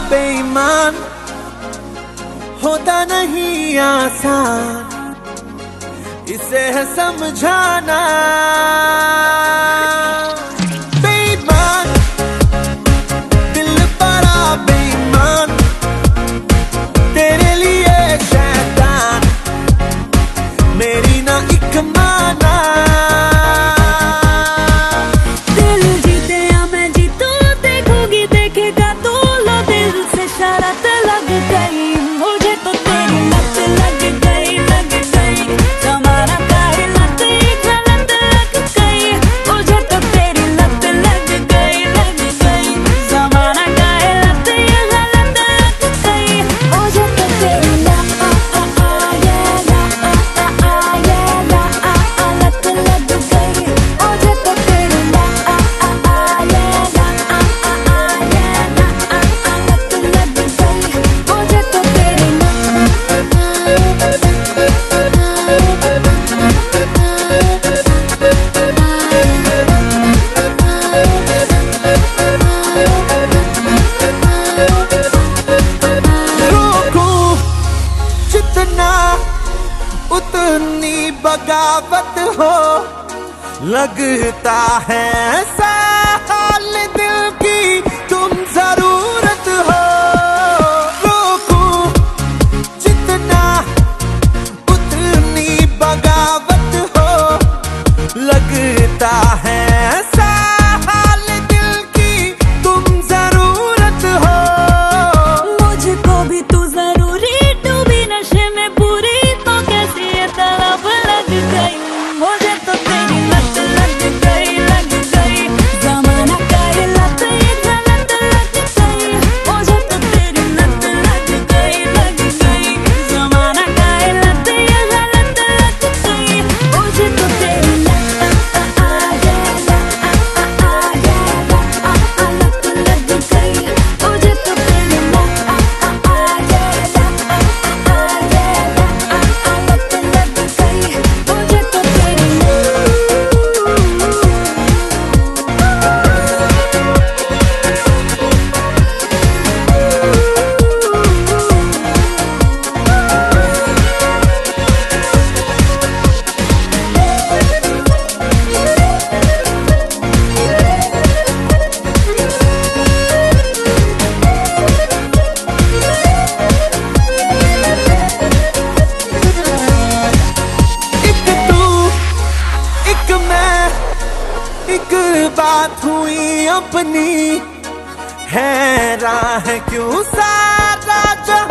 बेईमान होता नहीं आसान इसे है समझाना। उतनी बगावत हो, लगता है साल दिल की तुम ज़रूरत हो। रोकू जितना उतनी बगावत हो, लगता है बात हुई अपनी। है राह क्यों सारा जहाँ